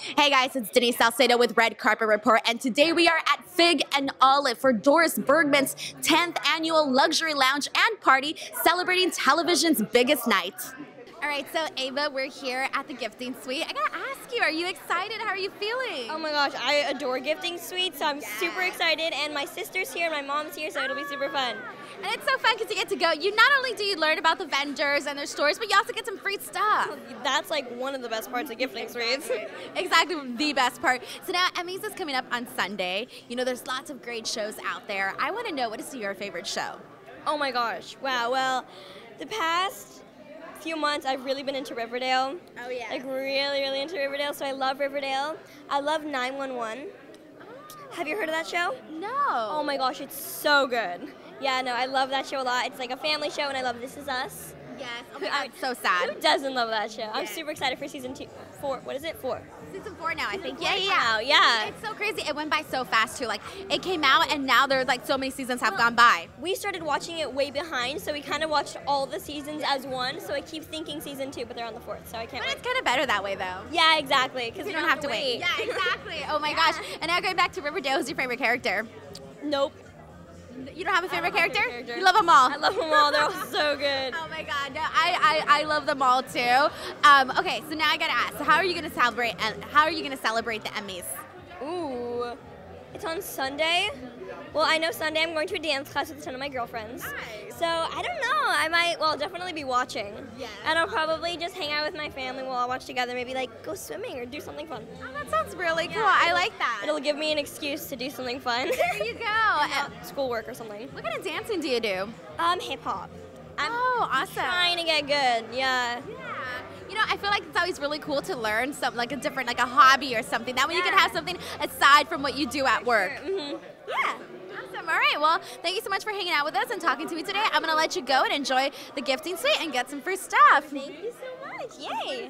Hey guys, it's Denise Salcedo with Red Carpet Report, and today we are at Fig and Olive for Doris Bergman's 10th annual luxury lounge and party celebrating television's biggest night. All right, so Ava, we're here at the gifting suite. I gotta ask you, are you excited? How are you feeling? Oh my gosh, I adore gifting suites, so I'm super excited. And my sister's here and my mom's here, so it'll be super fun. And it's so fun because you get to go. You not only do you learn about the vendors and their stories, but you also get some free stuff. That's like one of the best parts of gifting suites. exactly the best part. So now Emmys is coming up on Sunday. You know, there's lots of great shows out there. I want to know what is your favorite show? Oh my gosh, wow. Well, the past few months I've really been into Riverdale. Oh yeah. Like really, really into Riverdale. So I love Riverdale. I love 911. Have you heard of that show? No. Oh my gosh, it's so good. Yeah, no, I love that show a lot. It's like a family show, and I love This Is Us. Yes. Oh God, so sad. Who doesn't love that show? I'm super excited for season two, four. What is it? Four. Season four now, I think. Yeah, yeah, yeah, yeah. It's so crazy. It went by so fast too. Like it came out, and now there's like so many seasons have gone by. We started watching it way behind, so we kind of watched all the seasons as one. So I keep thinking season two, but they're on the fourth, so I can't. But wait. it's kind of better that way, though. Yeah, exactly. Because You don't have to wait. Yeah, exactly. Oh my gosh. And now going back to Riverdale, who's your favorite character? Nope. You don't have a favorite, character? character. You love them all. I love them all. They're all so good. Oh my god, no, I, I, I love them all too. Um, okay, so now I gotta ask, so how are you gonna celebrate? How are you gonna celebrate the Emmys? Ooh. It's on Sunday. Well, I know Sunday I'm going to a dance class with a ton of my girlfriends. Nice. So I don't know. I might, well, definitely be watching. Yeah. And I'll probably just hang out with my family. We'll all watch together. Maybe like go swimming or do something fun. Oh, that sounds really cool. Yeah, I like that. It'll give me an excuse to do something fun. there you go. Schoolwork or something. what kind of dancing do you do? Um, hip hop. I'm oh, awesome. trying to get good. Yeah. Yeah. You know, I feel like it's always really cool to learn something like a different, like a hobby or something. That way you can have something aside from what you do at work. Mm-hmm. Yeah. Awesome. All right. Well, thank you so much for hanging out with us and talking to me today. I'm going to let you go and enjoy the gifting suite and get some free stuff. Thank you so much. Yay.